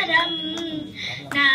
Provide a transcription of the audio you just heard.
Naram, na